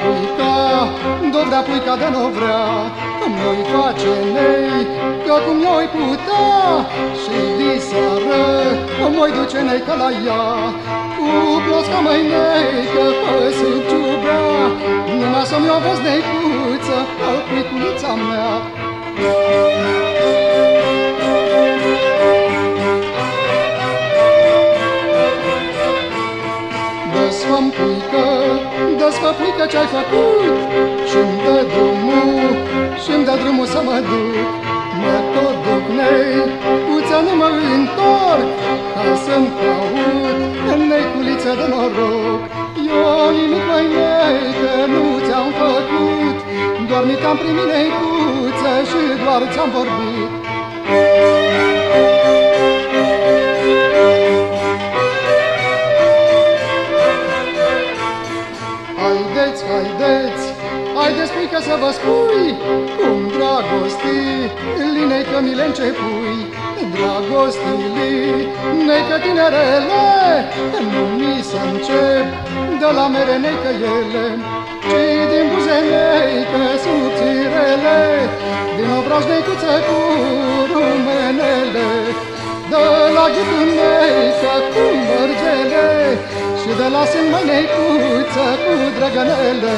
puica, Dovrea puica de nu vrea, Noi face nei, că cum noi putea, Și diseară, moi duce nei ca la ea, Cu plosca mai nei, că păsând ciubea, Numai să-mi o vezi neicuță, al puiculița mea. Desfăm puică, desfă puică ce-ai făcut. Și-mi dă drumul, și-mi dă drumul să mă duc. Mă tot duc nei, uța nu mă întorc Ca să-mi caut neiculiță de noroc. Eu nimic mai nei că nu ți-am făcut Doar mi am primit neicuță și doar ți-am vorbit Haideți, haideți, haideți puică să vă spui Cum dragostii, linei că mi le începui. Dragostii, necă tinerele Nu mi să încep de la mere necă ele Ci din buze necă subțirele Din obraj necuță cu rumenele De la ghitul necă cu mărgele și de la sin mai necuță cu drăgănele